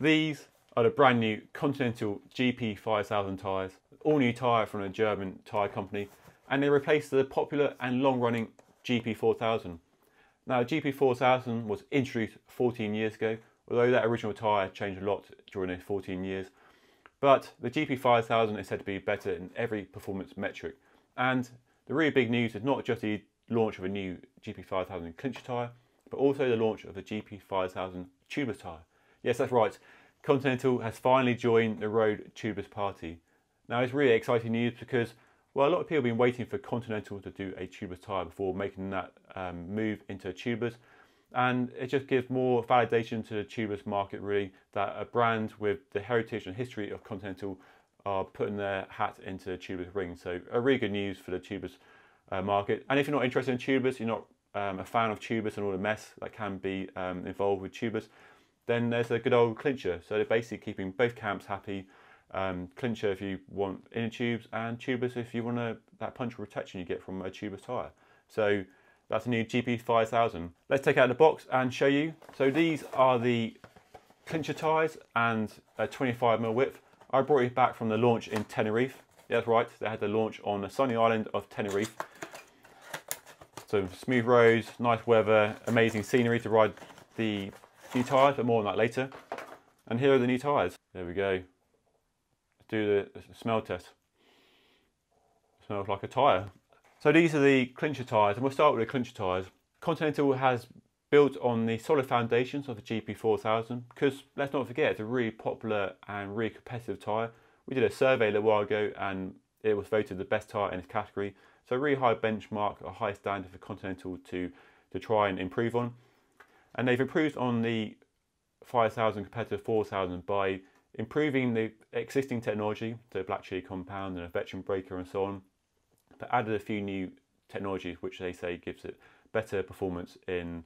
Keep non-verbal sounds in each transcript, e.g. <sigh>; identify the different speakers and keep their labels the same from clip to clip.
Speaker 1: These are the brand new Continental GP5000 tyres, all new tyre from a German tyre company, and they replace the popular and long running GP4000. Now, GP4000 was introduced 14 years ago, although that original tyre changed a lot during those 14 years. But the GP5000 is said to be better in every performance metric. And the really big news is not just the launch of a new GP5000 clincher tyre, but also the launch of the GP5000 tubeless tyre. Yes, that's right. Continental has finally joined the road tubeless party. Now, it's really exciting news because, well, a lot of people have been waiting for Continental to do a tubeless tyre before making that um, move into tubeless. And it just gives more validation to the tubeless market, really, that a brand with the heritage and history of Continental are putting their hat into the tubeless ring. So, a really good news for the tubeless uh, market. And if you're not interested in tubeless, you're not um, a fan of tubeless and all the mess that can be um, involved with tubeless, then there's a good old clincher. So they're basically keeping both camps happy. Um, clincher if you want inner tubes and tubeless if you want a, that punch protection you get from a tubeless tyre. So that's a new GP5000. Let's take out the box and show you. So these are the clincher tyres and a 25mm width. I brought it back from the launch in Tenerife. Yeah, that's right, they had the launch on the sunny island of Tenerife. So smooth roads, nice weather, amazing scenery to ride the new tyres, but more on that later. And here are the new tyres. There we go. Let's do the smell test. It smells like a tyre. So these are the clincher tyres, and we'll start with the clincher tyres. Continental has built on the solid foundations of the GP4000 because let's not forget it's a really popular and really competitive tyre. We did a survey a little while ago and it was voted the best tyre in its category. So a really high benchmark, a high standard for Continental to, to try and improve on. And they've improved on the 5000 compared to 4000 by improving the existing technology, the black chili compound and a Vectran breaker and so on, but added a few new technologies which they say gives it better performance in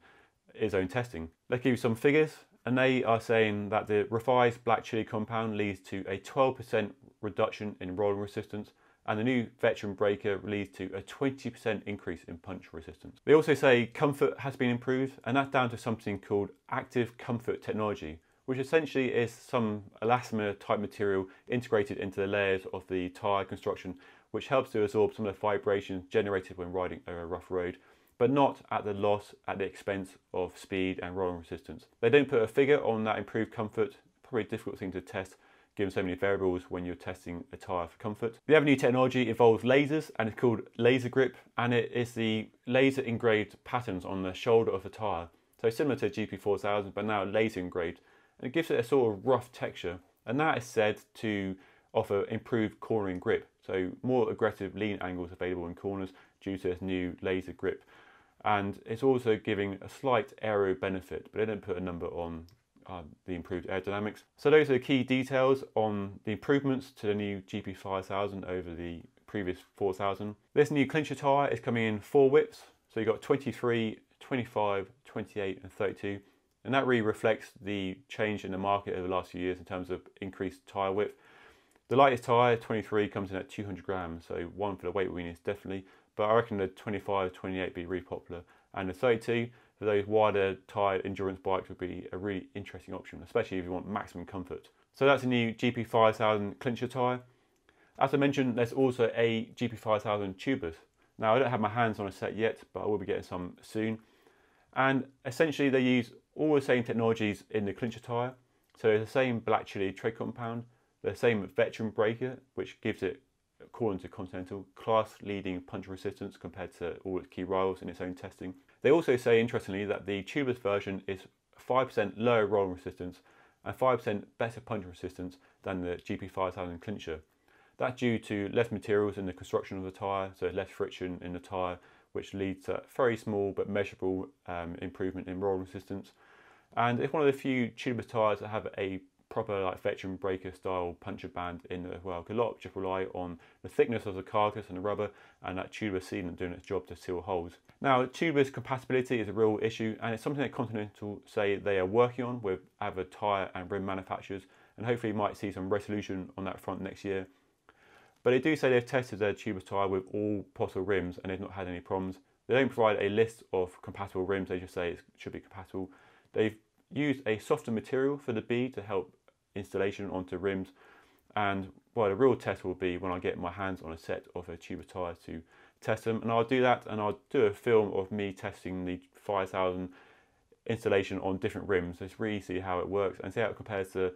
Speaker 1: its own testing. Let's give you some figures and they are saying that the revised black chili compound leads to a 12% reduction in rolling resistance and the new Vectran breaker leads to a 20% increase in punch resistance. They also say comfort has been improved and that's down to something called active comfort technology, which essentially is some elastomer type material integrated into the layers of the tyre construction, which helps to absorb some of the vibrations generated when riding over a rough road, but not at the loss at the expense of speed and rolling resistance. They don't put a figure on that improved comfort, probably a difficult thing to test, given so many variables when you're testing a tyre for comfort. The other new technology involves lasers and it's called laser grip and it is the laser engraved patterns on the shoulder of the tyre. So similar to GP4000 but now laser engraved and it gives it a sort of rough texture and that is said to offer improved cornering grip. So more aggressive lean angles available in corners due to this new laser grip. And it's also giving a slight aero benefit, but they don't put a number on uh, the improved aerodynamics. So those are the key details on the improvements to the new GP5000 over the previous 4000. This new clincher tyre is coming in four widths. So you've got 23, 25, 28 and 32. And that really reflects the change in the market over the last few years in terms of increased tyre width. The lightest tyre, 23, comes in at 200 grams, so one for the weight we need definitely, but I reckon the 25, 28 be really popular. And the 32, for those wider tyre endurance bikes would be a really interesting option, especially if you want maximum comfort. So that's a new GP5000 clincher tyre. As I mentioned, there's also a GP5000 tubeless. Now I don't have my hands on a set yet, but I will be getting some soon. And essentially they use all the same technologies in the clincher tyre. So it's the same black chili tread compound, the same Vectran breaker, which gives it, according to Continental, class leading punch resistance compared to all its key rivals in its own testing. They also say, interestingly, that the tubeless version is 5% lower rolling resistance and 5% better punch resistance than the GP5000 clincher. That's due to less materials in the construction of the tyre, so less friction in the tyre, which leads to very small but measurable um, improvement in rolling resistance. And it's one of the few tubeless tyres that have a proper like Vectran breaker style puncture band in there as well. A lot just rely on the thickness of the carcass and the rubber and that tubeless sealant doing its job to seal holes. Now tubeless compatibility is a real issue and it's something that Continental say they are working on with other tyre and rim manufacturers and hopefully might see some resolution on that front next year. But they do say they've tested their tubeless tyre with all possible rims and they've not had any problems. They don't provide a list of compatible rims, they just say it should be compatible. They've used a softer material for the bead to help installation onto rims. And well, the real test will be when I get my hands on a set of a tube of tyres to test them. And I'll do that and I'll do a film of me testing the 5000 installation on different rims. So it's really see how it works and see how it compares to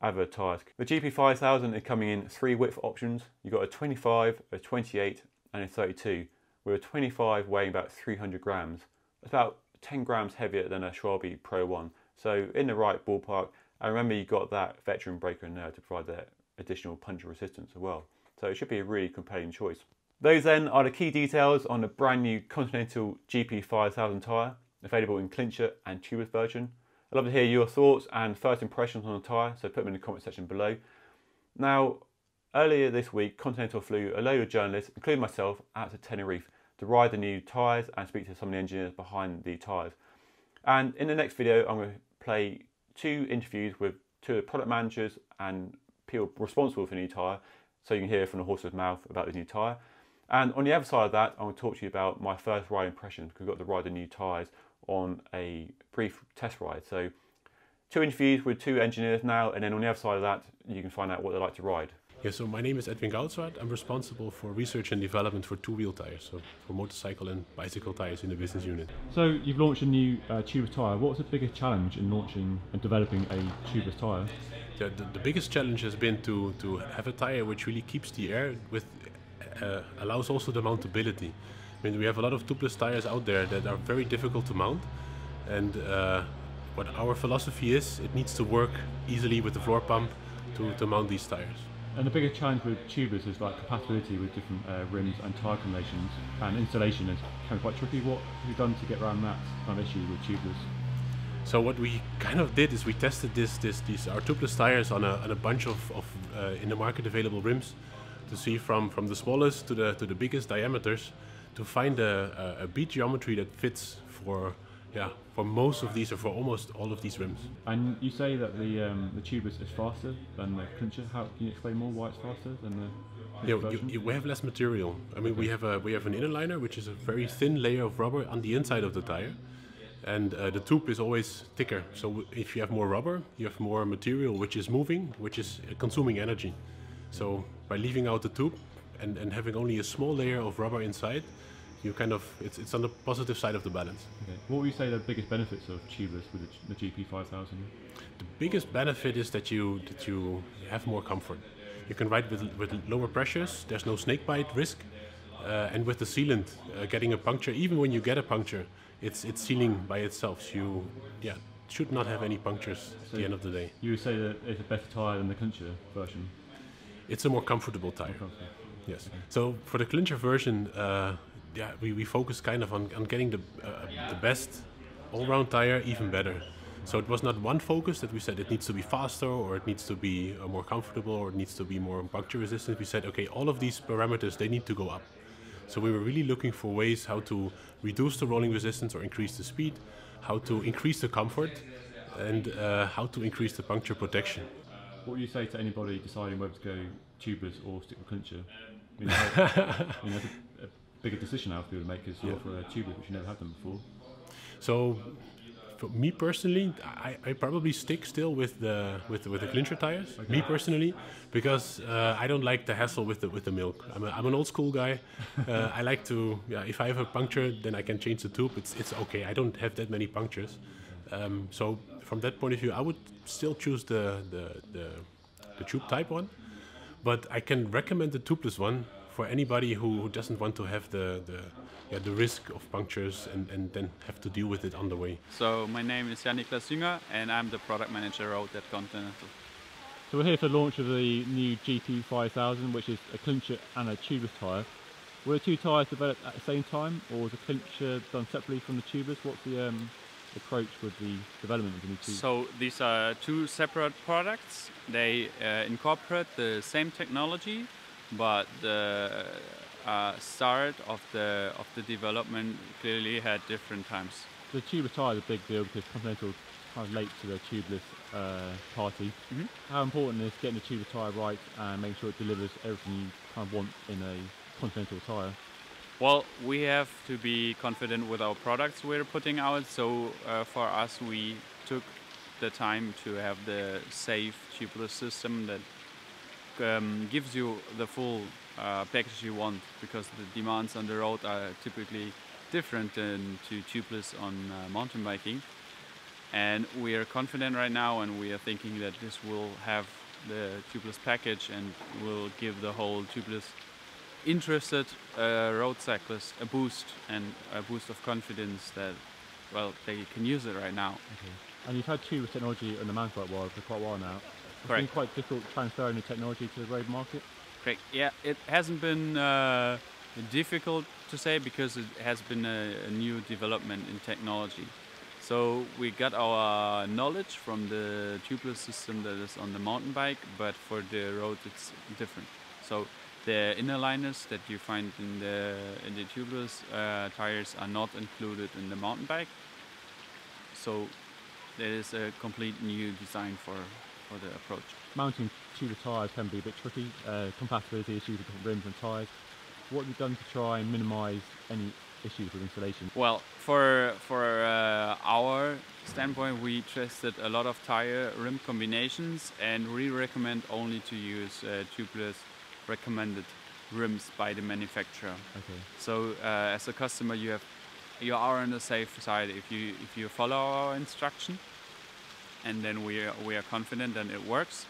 Speaker 1: other tyres. The GP5000 is coming in three width options. You've got a 25, a 28 and a 32 with a 25 weighing about 300 grams. About 10 grams heavier than a Schwalbe Pro 1. So in the right ballpark. And remember you got that Vectran breaker in there to provide that additional puncture resistance as well. So it should be a really compelling choice. Those then are the key details on the brand new Continental GP5000 tyre, available in clincher and tubeless version. I'd love to hear your thoughts and first impressions on the tyre, so put them in the comment section below. Now, earlier this week, Continental flew a load of journalists, including myself, out to Tenerife to ride the new tyres and speak to some of the engineers behind the tyres. And in the next video, I'm going to play two interviews with two of the product managers and people responsible for the new tyre, so you can hear from the horse's mouth about the new tyre. And on the other side of that, I'm going to talk to you about my first ride impressions because we've got to ride the new tyres on a brief test ride. So two interviews with two engineers now, and then on the other side of that, you can find out what they like to ride.
Speaker 2: Yeah, so my name is Edwin Goudswaard. I'm responsible for research and development for two-wheel tires, so for motorcycle and bicycle tires in the business unit.
Speaker 3: So you've launched a new uh, tubeless tyre. What's the biggest challenge in launching and developing a tubeless tyre?
Speaker 2: The, the, the, biggest challenge has been to, to have a tire which really keeps the air with uh, allows also the mountability. I mean, we have a lot of tubeless tires out there that are very difficult to mount, and uh, what our philosophy is, it needs to work easily with the floor pump to, to mount these tires.
Speaker 3: And the biggest challenge with tubeless is like compatibility with different uh, rims and tyre combinations, and installation is kind of quite tricky. What have you done to get around that kind of issue with tubeless?
Speaker 2: So what we kind of did is we tested this, this these our tubeless tires on a, on a bunch of, of uh, in the market available rims to see from, from the smallest to the to the biggest diameters to find a, a, a bead geometry that fits for yeah, for most of these or for almost all of these rims.
Speaker 3: And you say that the um, the tubeless is faster than the clincher. How can you explain more why it's faster than the?
Speaker 2: Yeah, you, you, we have less material. I mean, okay. we have a we have an inner liner, which is a very thin layer of rubber on the inside of the tire, and uh, the tube is always thicker. So if you have more rubber, you have more material which is moving, which is consuming energy. So by leaving out the tube and, and having only a small layer of rubber inside, you kind of it's, it's on the positive side of the balance.
Speaker 3: Okay. What would you say the biggest benefits of tubeless with the, the GP5000?
Speaker 2: The biggest benefit is that you that you have more comfort. You can ride with with lower pressures. There's no snake bite risk, uh, and with the sealant, uh, getting a puncture, even when you get a puncture, it's it's sealing by itself. So you yeah should not have any punctures so at the end of the day.
Speaker 3: You would say that it's a better tire than the clincher version.
Speaker 2: It's a more comfortable tire. More comfortable. Yes. So for the clincher version, uh, yeah, we, we focus kind of on, on getting the, uh, the best all-round tire even better. So it was not one focus that we said it needs to be faster or it needs to be uh, more comfortable or it needs to be more puncture resistant. We said, okay, all of these parameters, they need to go up. So we were really looking for ways how to reduce the rolling resistance or increase the speed, how to increase the comfort, and uh, how to increase the puncture protection.
Speaker 3: What would you say to anybody deciding whether to go tubeless or stick with clincher? <laughs> I mean, bigger decision now for you to make is you're for a tubeless, which you never had them before.
Speaker 2: So, for me personally, I, I probably stick still with the with with the clincher tires. Okay. Me personally, because uh, I don't like the hassle with the with the milk. I'm, a, I'm an old school guy. <laughs> Uh, I like to yeah. If I have a puncture, then I can change the tube. It's it's okay. I don't have that many punctures. Um, so from that point of view, I would still choose the the the, the tube type one. But I can recommend the tubeless one for anybody who, doesn't want to have the the, yeah, the risk of punctures and, and then have to deal with it on the way.
Speaker 4: So my name is Jan-Niklas Jünger and I'm the product manager out at Continental.
Speaker 3: So we're here for the launch of the new GP5000 which is a clincher and a tubeless tyre. Were the two tyres developed at the same time or was the clincher done separately from the tubeless? What's the um, approach with the development of the new tube?
Speaker 4: So these are two separate products. They uh, incorporate the same technology but the uh, start of the of the development clearly had different times.
Speaker 3: The tubeless tyre is a big deal because Continental kind of late to the tubeless uh, party. Mm -hmm. How important is getting the tubeless tyre right and making sure it delivers everything you kind of want in a Continental tyre?
Speaker 4: Well, we have to be confident with our products we're putting out. So uh, for us, we took the time to have the safe tubeless system that um, gives you the full uh, package you want because the demands on the road are typically different than to tubeless on uh, mountain biking. And we are confident right now, and we are thinking that this will have the tubeless package and will give the whole tubeless interested uh, road cyclist a boost and a boost of confidence that well they can use it right now.
Speaker 3: Okay. And you've had tubeless technology on the mountain bike world for quite a while now. It's been quite difficult transferring the technology to the road market.
Speaker 4: Correct. Yeah, it hasn't been uh, difficult to say because it has been a, a new development in technology. So we got our knowledge from the tubeless system that is on the mountain bike, but for the road it's different. So the inner liners that you find in the in the tubeless uh, tires are not included in the mountain bike. So there is a complete new design for for the approach.
Speaker 3: Mounting tubeless tyres can be a bit tricky. Uh, compatibility issues with different rims and tyres. What have you done to try and minimise any issues with installation?
Speaker 4: Well, for for uh, our standpoint, we tested a lot of tire rim combinations, and we recommend only to use uh, tubeless recommended rims by the manufacturer.
Speaker 3: Okay.
Speaker 4: So uh, as a customer, you have you are on the safe side if you if you follow our instruction, and then we are, we are confident that it works.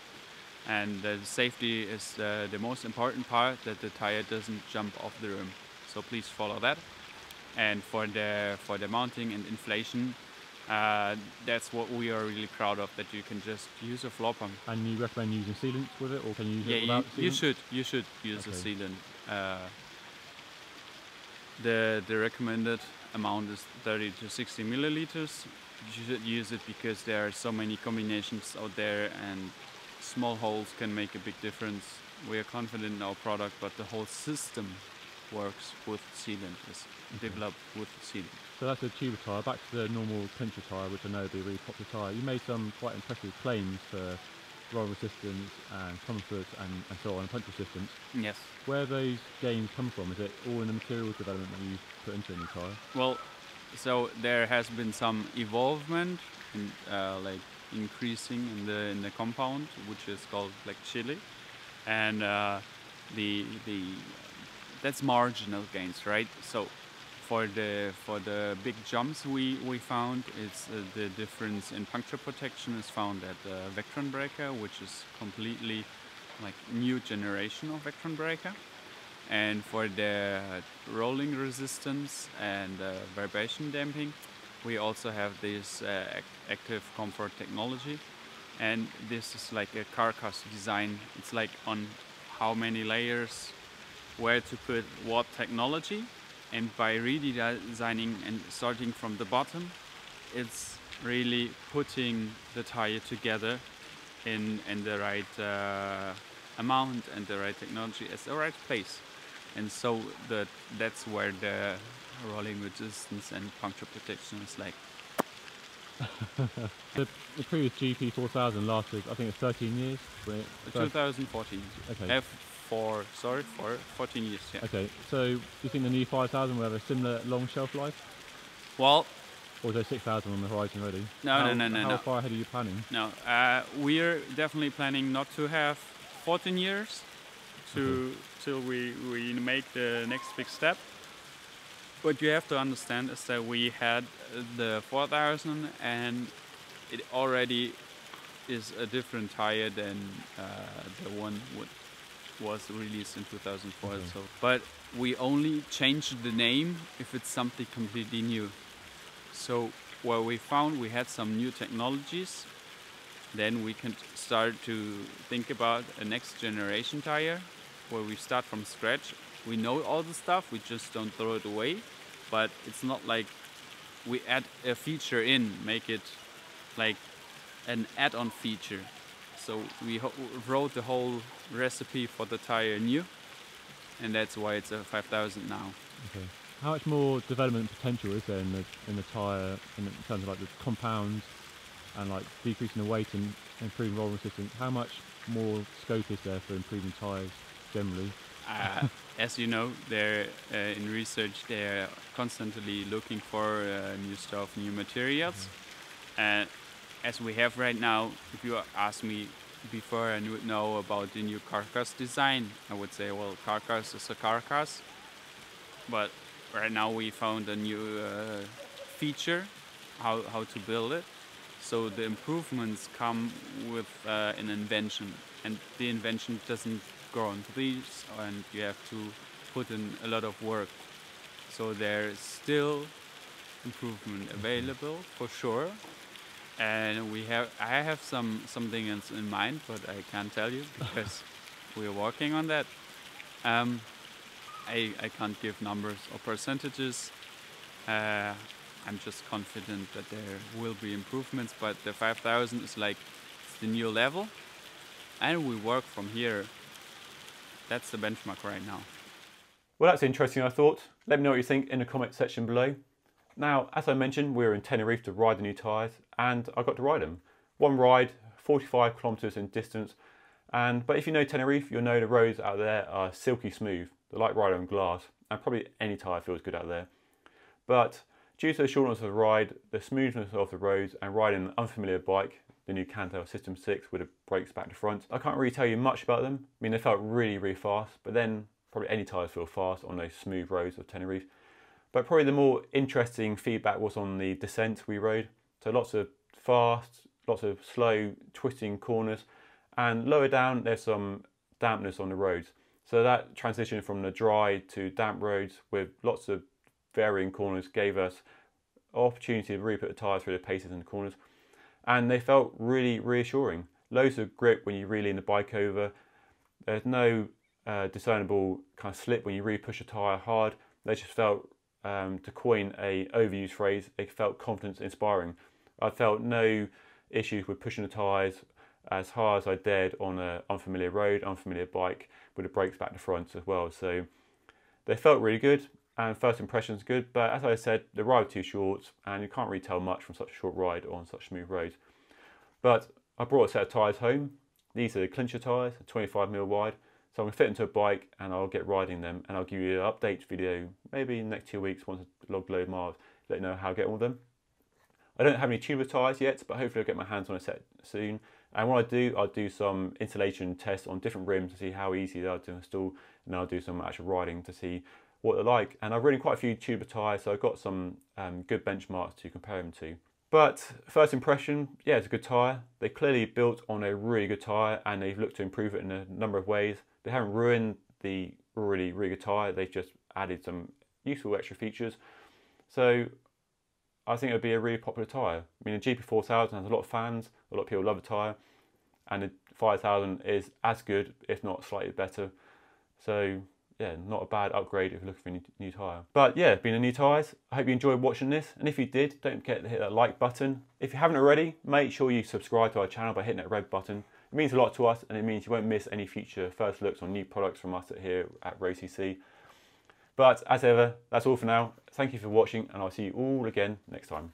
Speaker 4: And the safety is uh, the most important part that the tire doesn't jump off the rim. So please follow that. And for the for the mounting and inflation, uh, that's what we are really proud of. That you can just use a floor pump.
Speaker 3: And you recommend using sealants with it, or can you use
Speaker 4: Yeah,
Speaker 3: it
Speaker 4: you,
Speaker 3: without
Speaker 4: you
Speaker 3: sealant?
Speaker 4: should you should use a sealant. Uh, the the recommended amount is 30 to 60 milliliters. You should use it because there are so many combinations out there, and small holes can make a big difference. We are confident in our product, but the whole system works with sealant. Is mm-hmm. developed with sealant.
Speaker 3: So that's a tuber tyre. Back to the normal clincher tyre, which I know would be a really popular tyre. You made some quite impressive claims for roll resistance and comfort and, and so on, and punch resistance.
Speaker 4: Yes.
Speaker 3: Where those gains come from? Is it all in the materials development that you put into a new tyre?
Speaker 4: Well, so there has been some evolvement, in, uh, like increasing in the in the compound, which is called like chili, and uh, the the that's marginal gains, right? So for the for the big jumps we we found, it's uh, the difference in puncture protection is found at the Vectran breaker, which is completely like new generation of Vectran breaker and for the rolling resistance and uh, vibration damping we also have this uh, active comfort technology. And this is like a carcass design. It's like on how many layers where to put what technology. And by redesigning and starting from the bottom it's really putting the tire together in in the right uh, amount and the right technology at the right place and so that that's where the rolling resistance and puncture protection is like <laughs>
Speaker 3: The, the previous GP 4000 lasted, I think it's 13 years. when it
Speaker 4: 2014
Speaker 3: Okay.
Speaker 4: f4 sorry for 14 years yeah
Speaker 3: Okay, so do you think the new 5000 will have a similar long shelf life?
Speaker 4: well
Speaker 3: Or is there 6000 on the horizon already?
Speaker 4: No,
Speaker 3: how,
Speaker 4: no, no, no,
Speaker 3: How
Speaker 4: no.
Speaker 3: far ahead are you planning?
Speaker 4: no uh, we're definitely planning not to have 14 years to till we we make the next big step. What you have to understand is that we had the 4000 and it already is a different tire than uh, the one what was released in 2004
Speaker 3: Okay.
Speaker 4: so. But we only changed the name if it's something completely new. So what we found we had some new technologies. Then we can start to think about a next generation tire where we start from scratch. We know all the stuff we just don't throw it away. But it's not like we add a feature in make it like an add-on feature. So we wrote the whole recipe for the tire new and that's why it's a 5000 now.
Speaker 3: Okay. How much more development potential is there in the in the tyre in terms of like the compounds and like decreasing the weight and improving roll resistance? How much more scope is there for improving tyres generally?
Speaker 4: uh, as you know, they're uh, in research. They're constantly looking for uh, new stuff, new materials, and as we have right now, if you ask me before I would know about the new carcass design, I would say, well, carcass is a carcass. But right now we found a new uh, feature, how, how to build it. So the improvements come with uh, an invention, and the invention doesn't grow on trees, and you have to put in a lot of work. So there's still improvement available for sure, and we have I have some something in, in mind, but I can't tell you <laughs> because we're working on that. Um, I I can't give numbers or percentages. Uh, I'm just confident that there will be improvements, but the 5000 is like the new level, and we work from here. That's the benchmark right now.
Speaker 1: Well, that's interesting, I thought. Let me know what you think in the comment section below. Now, as I mentioned, we were in Tenerife to ride the new tyres, and I got to ride them. One ride, 45 kilometres in distance, and but if you know Tenerife, you'll know the roads out there are silky smooth. They're like on glass, and probably any tyre feels good out there. But due to the shortness of the ride, the smoothness of the roads, and riding an unfamiliar bike, the new Cannondale System 6 with the brakes back to front, I can't really tell you much about them. I mean, they felt really, really fast, but then probably any tyres feel fast on those smooth roads of Tenerife. But probably the more interesting feedback was on the descent we rode. So lots of fast, lots of slow twisting corners, and lower down there's some dampness on the roads. So that transition from the dry to damp roads with lots of varying corners gave us opportunity to really put the tyres through the paces and the corners. And they felt really reassuring. Loads of grip when you really lean the bike over. There's no uh, discernible kind of slip when you really push a tyre hard. They just felt um, to coin a overused phrase, they felt confidence inspiring. I felt no issues with pushing the tyres as hard as I dared on an unfamiliar road, unfamiliar bike with the brakes back to front as well. So they felt really good and first impressions good, but as I said, the ride was too short and you can't really tell much from such a short ride on such smooth roads. But I brought a set of tyres home. These are the clincher tyres, 25mm wide. So I'm going to fit into a bike and I'll get riding them and I'll give you an update video maybe in the next two weeks once I log load miles, let you know how I get on with them. I don't have any tubular tyres yet, but hopefully I'll get my hands on a set soon. And what I do, I'll do some installation tests on different rims to see how easy they are to install and I'll do some actual riding to see what they're like. And I've ridden quite a few tubular tyres, so I've got some um, good benchmarks to compare them to. But first impression, yeah, it's a good tyre. They clearly built on a really good tyre and they've looked to improve it in a number of ways. They haven't ruined the already really good tyre, they've just added some useful extra features. So I think it would be a really popular tyre. I mean, the GP4000 has a lot of fans, a lot of people love the tyre, and the 5000 is as good, if not slightly better. So yeah, not a bad upgrade if you're looking for a new, new tyre. But yeah, been a new tyres. I hope you enjoyed watching this. And if you did, don't forget to hit that like button. If you haven't already, make sure you subscribe to our channel by hitting that red button. It means a lot to us and it means you won't miss any future first looks on new products from us here at RoadCC. But as ever, that's all for now. Thank you for watching and I'll see you all again next time.